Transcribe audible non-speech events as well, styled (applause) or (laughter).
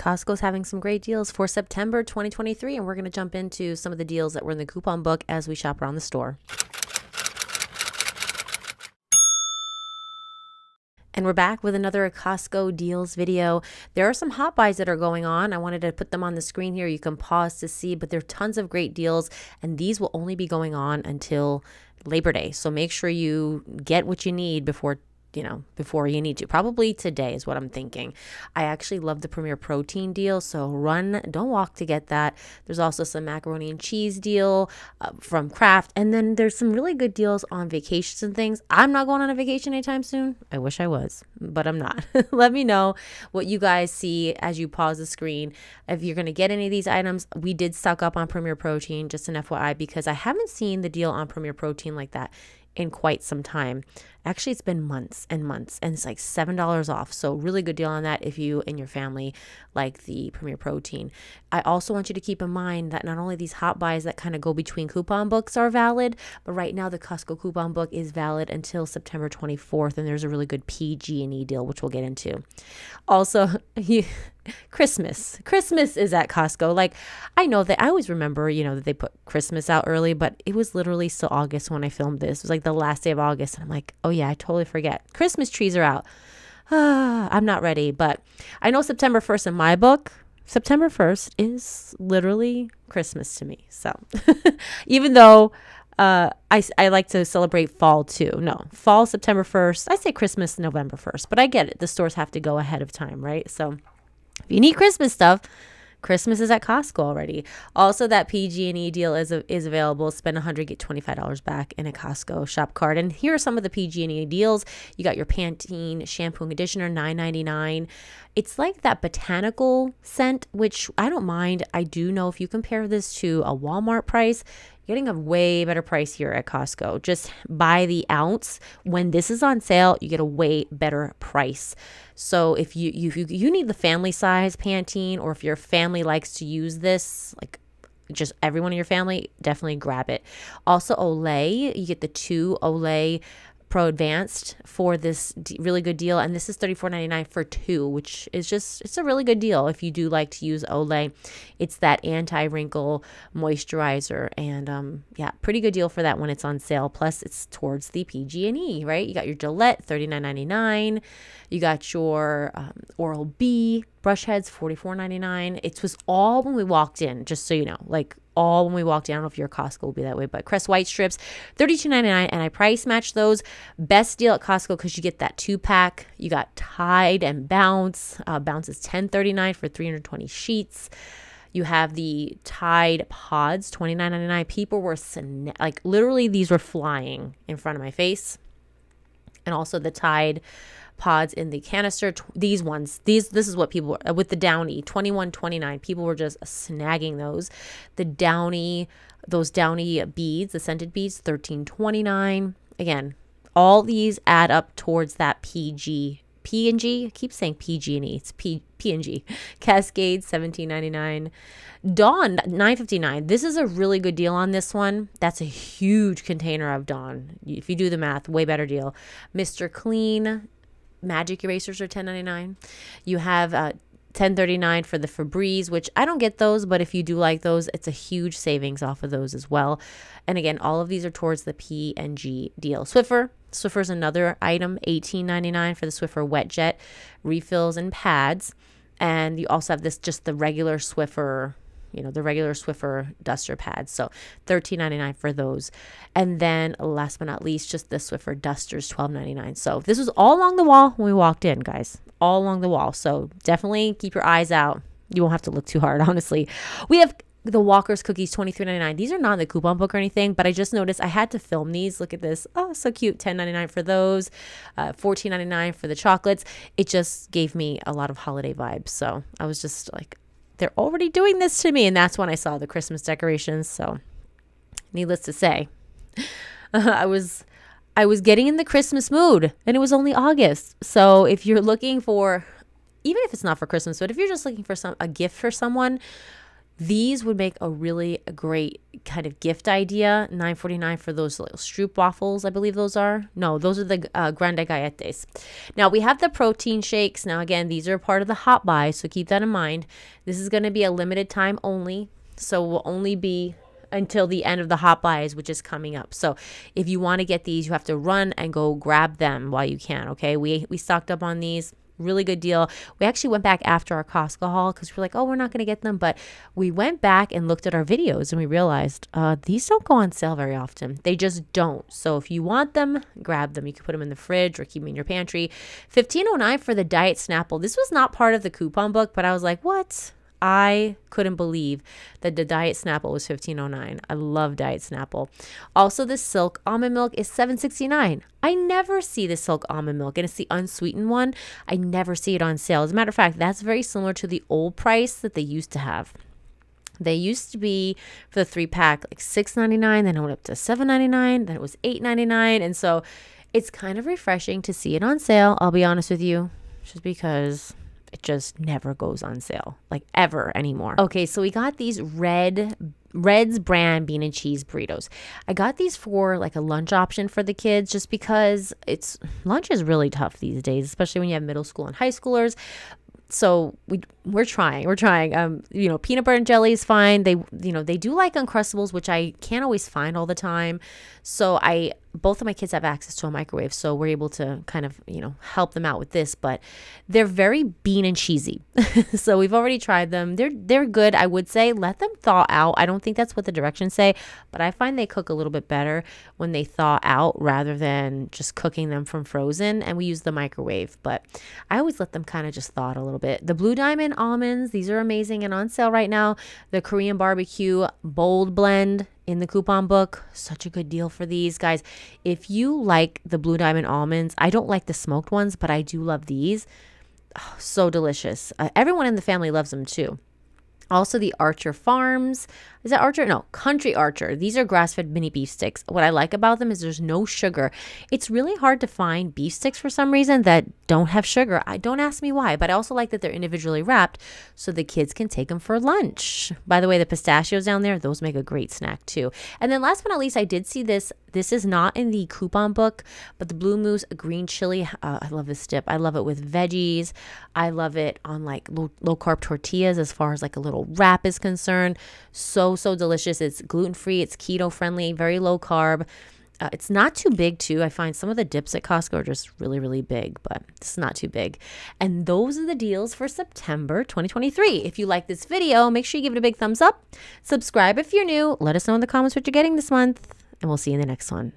Costco's having some great deals for September 2023, and we're going to jump into some of the deals that were in the coupon book as we shop around the store. And we're back with another Costco deals video. There are some hot buys that are going on. I wanted to put them on the screen here. You can pause to see, but there are tons of great deals, and these will only be going on until Labor Day. So make sure you get what you need before you know, before you need to. Probably today is what I'm thinking. I actually love the Premier Protein deal, so run, don't walk to get that. There's also some macaroni and cheese deal uh, from Kraft, and then there's some really good deals on vacations and things. I'm not going on a vacation anytime soon. I wish I was, but I'm not. (laughs) Let me know what you guys see as you pause the screen. If you're going to get any of these items, we did stock up on Premier Protein, just an FYI, because I haven't seen the deal on Premier Protein like that in quite some time. Actually, it's been months and months, and it's like $7 off. So, really good deal on that if you and your family like the Premier Protein. I also want you to keep in mind that not only these hot buys that kind of go between coupon books are valid, but right now the Costco coupon book is valid until September 24th, and there's a really good PG&E deal, which we'll get into. Also, (laughs) you, Christmas. Christmas is at Costco. Like, I know that I always remember, you know, that they put Christmas out early, but it was literally still August when I filmed this. It was like the last day of August, and I'm like, oh, Oh, yeah, I totally forget. Christmas trees are out. (sighs) I'm not ready, but I know September 1st in my book, September 1st is literally Christmas to me. So (laughs) even though uh, I, I like to celebrate fall too. No, fall, September 1st. I say Christmas, November 1st, but I get it. The stores have to go ahead of time, right? So if you need Christmas stuff, Christmas is at Costco already. Also, that PG&E deal is is available. Spend 100, get $25 back in a Costco shop card. And here are some of the PG&E deals. You got your Pantene shampoo and conditioner, $9.99. It's like that botanical scent, which I don't mind. I do know if you compare this to a Walmart price, getting a way better price here at Costco. Just buy the ounce. When this is on sale, you get a way better price. So if you you you need the family size Pantene, or if your family likes to use this, like just everyone in your family, definitely grab it. Also, Olay, you get the two Olay Pro Advanced for this really good deal, and this is $34.99 for two, which is just it's a really good deal if you do like to use Olay. It's that anti-wrinkle moisturizer, and um, yeah, pretty good deal for that when it's on sale. Plus, it's towards the PG&E, right? You got your Gillette $39.99. You got your um, Oral B brush heads $44.99. It was all when we walked in, just so you know, like all when we walked in. I don't know if your Costco will be that way, but Crest White strips, $32.99, and I price match those. Best deal at Costco because you get that two pack. You got Tide and Bounce. Uh, Bounce is $10.39 for 320 sheets. You have the Tide Pods, $29.99. People were sna- like literally these were flying in front of my face. And also the Tide pods in the canister. these ones, these this is what people were, with the Downy 21.29. People were just snagging those. The Downy, those Downy beads, the scented beads, 13.29. Again, all these add up towards that PG P&G. I keep saying PG&E. It's P P&G. Cascade 17.99. Dawn 9.59. This is a really good deal on this one. That's a huge container of Dawn. If you do the math, way better deal. Mr. Clean magic erasers are 10.99 you have uh, 10.39 for the Febreze, which I don't get those, but if you do like those, it's a huge savings off of those as well. And again, all of these are towards the P and G deal. Swiffer, Swiffer's another item, 18.99 for the Swiffer Wet Jet refills and pads. And you also have this just the regular Swiffer you know, the regular Swiffer duster pads. So $13.99 for those. And then last but not least, just the Swiffer dusters, $12.99. So this was all along the wall when we walked in, guys. All along the wall. So definitely keep your eyes out. You won't have to look too hard, (laughs) honestly. We have the Walker's cookies, twenty three ninety nine. These are not in the coupon book or anything, but I just noticed I had to film these. Look at this. Oh, so cute. Ten ninety nine for those, uh, fourteen ninety nine for the chocolates. It just gave me a lot of holiday vibes. So I was just like, they're already doing this to me. And that's when I saw the Christmas decorations. So, needless to say, (laughs) I was. I was getting in the Christmas mood and it was only August. So if you're looking for even if it's not for Christmas, but if you're just looking for some a gift for someone, These would make a really great kind of gift idea. 9.49 for those little Stroop waffles, I believe those are. No, those are the uh, Grande Galletes. Now we have the protein shakes. Now again, these are part of the hot buy, so keep that in mind. This is going to be a limited time only, so will only be until the end of the hot buys, which is coming up. So if you want to get these, you have to run and go grab them while you can. Okay, we we stocked up on these really good deal. We actually went back after our Costco haul because we're like, oh, we're not going to get them. But we went back and looked at our videos and we realized uh, these don't go on sale very often. They just don't. So if you want them, grab them. You can put them in the fridge or keep them in your pantry. 1509 for the Diet Snapple. This was not part of the coupon book, but I was like, what? I couldn't believe that the Diet Snapple was 1509. I love Diet Snapple. Also, the Silk almond milk is 769. I never see the Silk almond milk, and it's the unsweetened one. I never see it on sale. As a matter of fact, that's very similar to the old price that they used to have. They used to be for the three pack like $6.99, then it went up to $7.99, then it was $8.99. And so it's kind of refreshing to see it on sale. I'll be honest with you, just because it just never goes on sale, like ever anymore. Okay, so we got these red Red's brand bean and cheese burritos. I got these for like a lunch option for the kids just because it's lunch is really tough these days, especially when you have middle school and high schoolers so we we're trying we're trying um you know peanut butter and jelly is fine they you know they do like uncrustables which i can't always find all the time so i both of my kids have access to a microwave, so we're able to kind of, you know, help them out with this, but they're very bean and cheesy. (laughs) so we've already tried them. They're they're good, I would say. Let them thaw out. I don't think that's what the directions say, but I find they cook a little bit better when they thaw out rather than just cooking them from frozen and we use the microwave, but I always let them kind of just thaw a little bit. The Blue Diamond almonds, these are amazing and on sale right now. The Korean barbecue bold blend in the coupon book. Such a good deal for these guys. If you like the Blue Diamond almonds, I don't like the smoked ones, but I do love these. Oh, so delicious. Uh, everyone in the family loves them too. Also, the Archer Farms. Is that Archer? No, Country Archer. These are grass fed mini beef sticks. What I like about them is there's no sugar. It's really hard to find beef sticks for some reason that don't have sugar. I don't ask me why, but I also like that they're individually wrapped so the kids can take them for lunch. By the way, the pistachios down there, those make a great snack too. And then last but not least, I did see this. This is not in the coupon book, but the Blue Moose green chili. Uh, I love this dip. I love it with veggies. I love it on like low, low carb tortillas as far as like a little wrap is concerned. So, delicious. It's gluten free, it's keto friendly, very low carb. Uh, it's not too big, too. I find some of the dips at Costco are just really, really big, but it's not too big. And those are the deals for September 2023. If you like this video, make sure you give it a big thumbs up. Subscribe if you're new. Let us know in the comments what you're getting this month, and we'll see you in the next one.